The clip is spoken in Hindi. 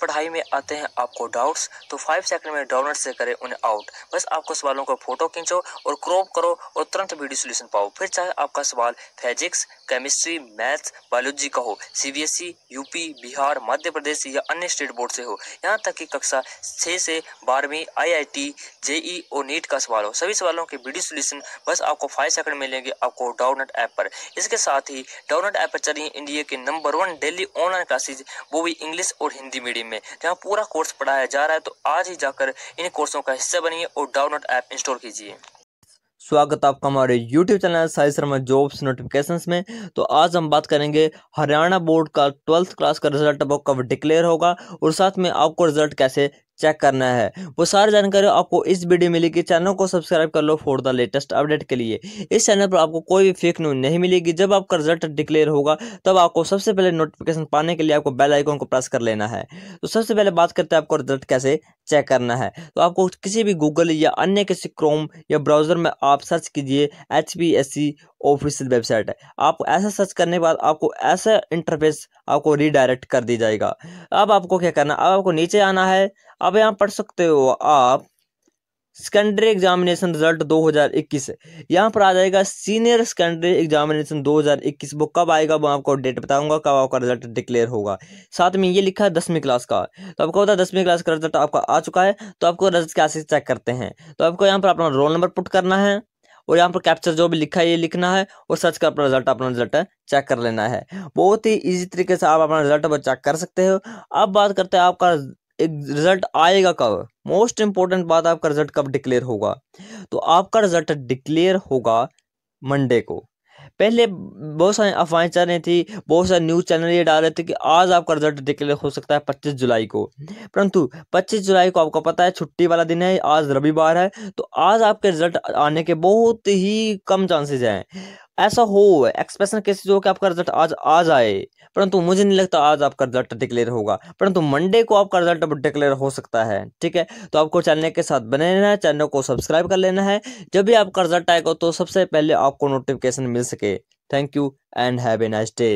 पढ़ाई में आते हैं आपको डाउट्स तो फाइव सेकंड में डाउनलोड से करें उन्हें आउट बस आपको सवालों को फ़ोटो खींचो और क्रॉप करो और तुरंत वीडियो सोल्यूशन पाओ। फिर चाहे आपका सवाल फिजिक्स केमिस्ट्री मैथ्स बायोलॉजी का हो सीबीएसई यूपी बिहार, मध्य प्रदेश या अन्य स्टेट बोर्ड से हो। यहाँ तक कि कक्षा छः से बारहवीं आई जेई और नीट का सवाल हो। सभी सवालों के वीडियो सोल्यूशन बस आपको फाइव सेकंड मिलेंगे आपको डाउनलोड ऐप पर। इसके साथ ही डाउनलोड ऐप पर चलिए इंडिया के number one daily online classes वो भी इंग्लिश और हिंदी मीडियम में, जहाँ पूरा कोर्स पढ़ाया जा रहा है तो आज ही जाकर इन कोर्सों का हिस्सा बनिए और डाउनलोड ऐप इंस्टॉल कीजिए। स्वागत आपका हमारे YouTube channel Sai Sharma jobs notifications में। तो आज हम बात करेंगे हरियाणा बोर्ड का ट्वेल्थ क्लास का रिज़ल्ट अब कब डिक्लेयर होगा और साथ में आपको रिज़ल्ट कैसे चेक करना है। वो सारी जानकारी आपको इस वीडियो में मिलेगी चैनल को सब्सक्राइब कर लो फॉर द लेटेस्ट अपडेट के लिए। इस चैनल पर आपको कोई भी फेक न्यूज़ नहीं मिलेगी। जब आपका रिज़ल्ट डिक्लेयर होगा, तब आपको सबसे पहले नोटिफिकेशन पाने के लिए आपको बेल आइकॉन को प्रेस कर लेना है। तो सबसे पहले बात करते हैं आपको रिज़ल्ट कैसे चेक करना है। तो आपको किसी भी गूगल या अन्य किसी क्रोम या ब्राउज़र में आप सर्च कीजिए H P S C official website है। आप ऐसा सर्च करने के बाद आपको ऐसा इंटरफेस आपको रीडायरेक्ट कर दी जाएगा। अब आपको क्या करना, अब आपको नीचे आना है। अब यहाँ पढ़ सकते हो आप सेकेंडरी एग्जामिनेशन रिज़ल्ट 2021 यहाँ पर आ जाएगा सीनियर सेकेंडरी एग्जामिनेशन 2021 वो कब आएगा वो आपको डेट बताऊँगा, कब आपका रिज़ल्ट डिक्लेयर होगा। साथ में ये लिखा है दसवीं क्लास का। तो आपको होता है दसवीं क्लास का रिज़ल्ट आपका आ चुका है। तो आपको रिज़ल्ट कैसे चेक करते हैं? तो आपको यहाँ पर अपना रोल नंबर पुट करना है। और यहाँ पर कैप्चर जो भी लिखा है, ये लिखना है और सर्च कर अपना रिज़ल्ट अपना रिज़ल्ट चेक कर लेना है। बहुत ही ईजी तरीके से आप अपना रिज़ल्ट चेक कर सकते हो। अब बात करते हैं आपका एक रिज़ल्ट आएगा कब? मोस्ट इंपॉर्टेंट बात आपका रिज़ल्ट कब डिक्लेयर होगा? तो आपका रिज़ल्ट डिक्लेयर होगा मंडे को। पहले बहुत सारी अफवाहें चल रही थी, बहुत सारे न्यूज़ चैनल ये डाल रहे थे कि आज आपका रिज़ल्ट डिक्लेयर हो सकता है पच्चीस जुलाई को। परंतु पच्चीस जुलाई को आपको पता है छुट्टी वाला दिन है, आज रविवार है तो आज आपके रिज़ल्ट आने के बहुत ही कम चांसेस हैं। ऐसा हो एक्सप्रेशन केसेस हो कि आपका रिज़ल्ट आज आ जाए परंतु मुझे नहीं लगता आज आपका रिज़ल्ट डिक्लेयर होगा, परंतु मंडे को आपका रिज़ल्ट डिक्लेयर हो सकता है, ठीक है? तो आपको चैनल के साथ बने रहना है चैनल को सब्सक्राइब कर लेना है, जब भी आपका रिज़ल्ट आएगा तो सबसे पहले आपको नोटिफिकेशन मिल सके thank you and have a nice day